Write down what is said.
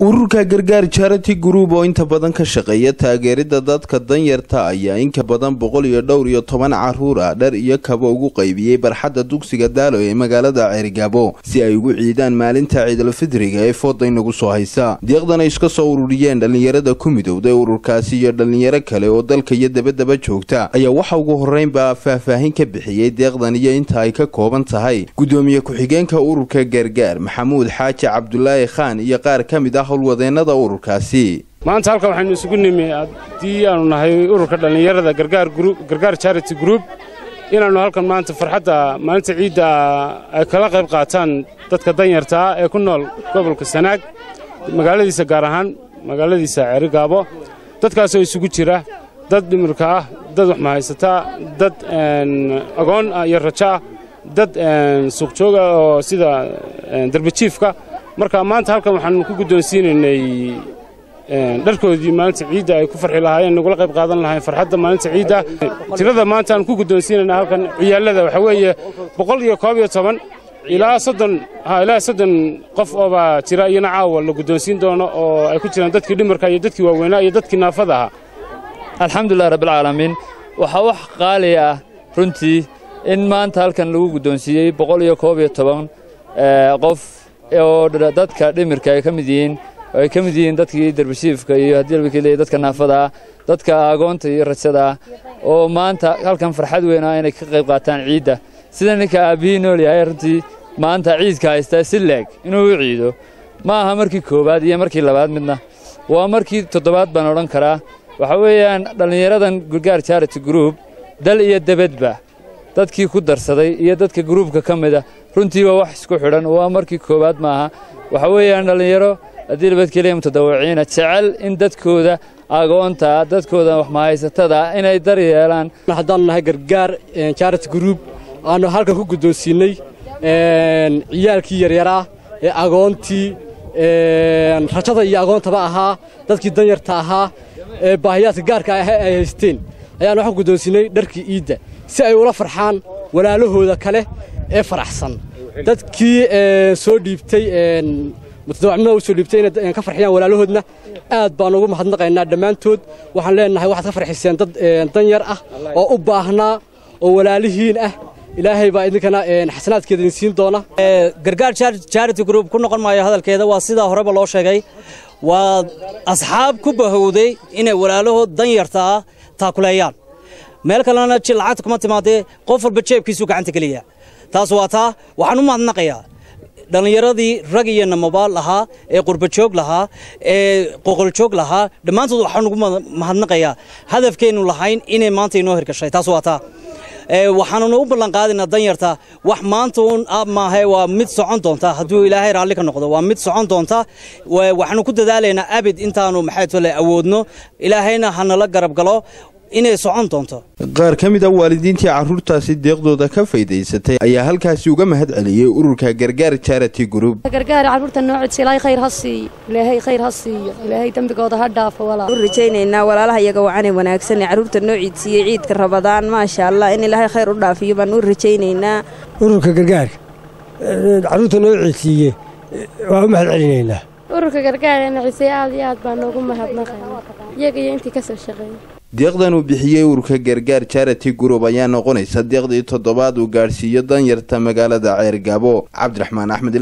ururka gargaar charity group oo inta badan ka shaqeeya taageerida dadka danyarta ayaa inka badan boqol iyo dhowr iyo toban carruur ah dhar iyo kabo ugu qaybiyey barxadda dugsiga daalo ee magaalada ceerigaabo si ay ugu ciidaan maalinta ciidalfidriga ee fooda inagu soo haysa. Deeqdan ay iska soo ururiyeen dhallinyarada ku midowday ururkaasi iyo dhallinyaro kale oo dalka iyo dabadaba joogta. Ayaa waxa ugu horreynba faahfaahin ka bixiyey deeqdan iyo inta ay ka kooban tahay gudoomiye ku-xigeenka ururka gargaar maxamuud xaaji cabdulaahi khaan iyo qaar ka mid ah howlwadeenada ururkaasi. Maanta halkan waxaynu isugu nimi haddii aanu nahay ururka dhallinyarada gargaar charity group inaannu halkan maanta farxadda maalinta ciidda ay kala qayb qaataan dadka danyartaa ee ku nool gobolka sanaag magaaladiisa gaar ahaan magaaladiisa ceerigaabo. Dadkaasoo isugu jira dad dhimirka ah dad waxmahaysataa dad agoon ah iyo rajo ah dad suuqjooga oo sida darbajiifka marka maanta halkan waxaanu ku guddoonsiinaynay dharkoodii maalinta ciidda ay ku farxi lahaayeen nagula qayb qaadan lahayn farxadda maalinta ciidda. Tirada maanta aan ku guddoonsiinayna halkan ciyaalada waxaa weeye boqol iyo koob iyo toban ilaa soddon ilaa soddon qof oobaa jira iyana caawa la guddoonsiin doono oo ay ku jiraan dadkii dhimarka iyo dadkii waaweynaa iyo dadkii naafada ahaa. Alxamdulilah rabbilcaalamiin waxaa wax qaali ah runtii in maanta halkan lagu guddoonsiiyey boqol iyo koob iyo toban qof oo dadka dhimirka ay ka mid yihiin ay ka mid yihiin dadkii darbashiifka iyo haddii dadka naafada dadka agoonta iyo rajada oo maanta halkan farxad weyn ah inay ka qayb qaataan ciidda. Sida ninka aabbihii nool yahay runtii maanta ciidka haystaa si leeg inuu u ciido. Ma aha markii koowaad iyo markii labaad midna. Waa markii toddobaad baan odhan karaa. Waxa weeyaan dhallinyaradan gargaar charity group dal iyo debadba dadkii ku darsaday iyo dadka gruubka ka mida. Runtii waa wax isku xidhan waa markii koowaad maaha. Waxa weeyaan dhallinyaro haddii labadkeliya mutadawiciina jecel in dadkooda agoonta dadkooda waxmahaysatada inay dar yeelaan. Haddaannu nahay gargaar charity group. Aannu halkan ku guddoonsiinnay ciyaalkii yaryaraa ee agoontii rajada iyo agoontaba ahaa dadkii danyarta ahaa ee baahiyaadka gaarka ah ay haysteen ayaannu waxaan guddoonsiinnay dharkii iidda si ay ula farxaan walaalahooda kale ee faraxsan. Dadkii soo dhiibtay mutadawacnimada u soo dhiibtay inay ka farxiyaan walaalahoodna aad baan ugu mahadnaqaynaa dhammaantood. Waxaan leenahay waxaad ka farxiseen dad danyar ah oo u baahnaa oo walaalihiin ah. Ilaahay baa idinkana xasanaadkeeda idin siin doona. Gargaar charity group ku noqon maayo hadalkeeda waa sidaa horeba loo sheegay. Waa asxaab ku bahowday inay walaalahood danyarta ah taakuleeyaan. Meel kalena lacagta kuma timaadee qof walba jeebkiisuu gacanta geliya. Taas waa taa waxaan u mahadnaqayaa dhallinyaradii rag iyo namabaal lahaa ee qurbajoog lahaa ee qoqoljoog lahaa dhammaantood waxaan ugu mahadnaqayaa hadafkeennu lahayn inay maanta inoo hirgashay taas waa taa waxaanuna u ballanqaadinaa danyarta. Wax maanta un maahe waa mid socon doonta. Hadduu ilaahay raalli ka noqdo waa mid socon doonta. Waxaanu ku dadaalaynaa abid intaanu maxay awoodno. Ilaahayna hanala garab galo inay socon doonto. Qaar ka mid a waalidiintii carruurtaasi deeqdooda ka faydaysatay ayaa halkaasi uga mahad celiyey ururka gargaar charity group. Gargaar carruurta noocid ilaahay khayr ha siiyo ilaahay khayr ha siiyo ilaahay dembigooda ha dhaafo walaa u rajaynaynaa walaalaha iyaga wacanay wanaagsan ee carruurta noocid siiyey ciidka rabadaan maasha allah in ilaahay khayr u dhaafiyo baan u rajaynaynaa. Ururka gargaarka carruurta noocid siiye waa u mahad celinaynaa ururka gargaar ee nocisay aad iyo aad baan noogu mahadnaqaynaa iyaga iyo intii ka soo shaqeeyay deeqdan uu bixiyey ururka gargaar charity group ayaa noqonaysa deeqdii toddobaad uu gaadhsiiyo danyarta magaalada ceergaabo cabdiraxmaan axmed